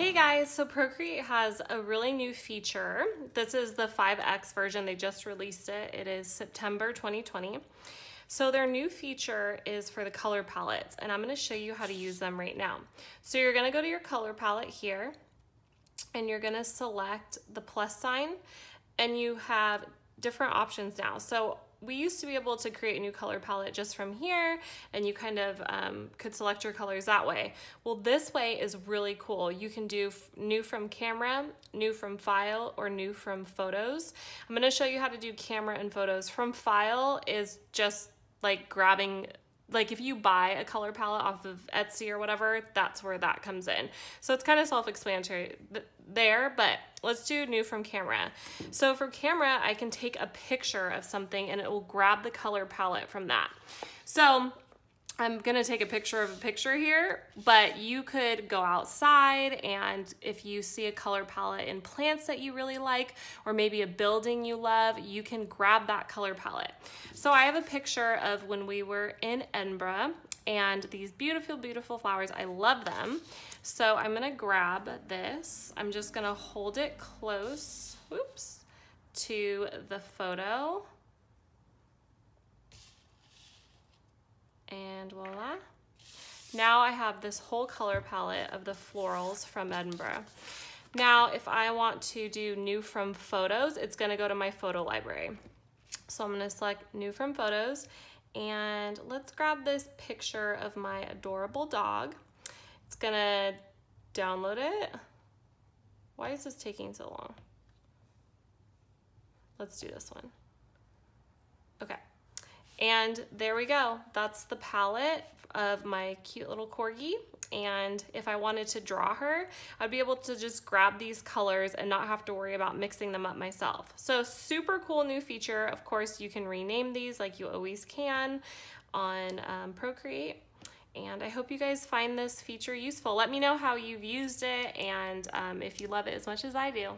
Hey guys, so Procreate has a really new feature. This is the 5X version. They just released it. It is September 2020. So their new feature is for the color palettes, and I'm gonna show you how to use them right now. So you're gonna go to your color palette here, and you're gonna select the plus sign, and you have different options now. So we used to be able to create a new color palette just from here and you kind of um, could select your colors that way. Well, this way is really cool. You can do new from camera, new from file, or new from photos. I'm gonna show you how to do camera and photos. From file is just like grabbing like if you buy a color palette off of Etsy or whatever, that's where that comes in. So it's kind of self-explanatory there, but let's do new from camera. So for camera, I can take a picture of something and it will grab the color palette from that. So I'm gonna take a picture of a picture here, but you could go outside and if you see a color palette in plants that you really like, or maybe a building you love, you can grab that color palette. So I have a picture of when we were in Edinburgh and these beautiful, beautiful flowers. I love them. So I'm gonna grab this. I'm just gonna hold it close, whoops, to the photo. And voila. Now I have this whole color palette of the florals from Edinburgh. Now, if I want to do new from photos, it's gonna go to my photo library. So I'm gonna select new from photos and let's grab this picture of my adorable dog. It's gonna download it. Why is this taking so long? Let's do this one. And there we go. That's the palette of my cute little corgi. And if I wanted to draw her, I'd be able to just grab these colors and not have to worry about mixing them up myself. So super cool new feature. Of course, you can rename these like you always can on um, Procreate. And I hope you guys find this feature useful. Let me know how you've used it and um, if you love it as much as I do.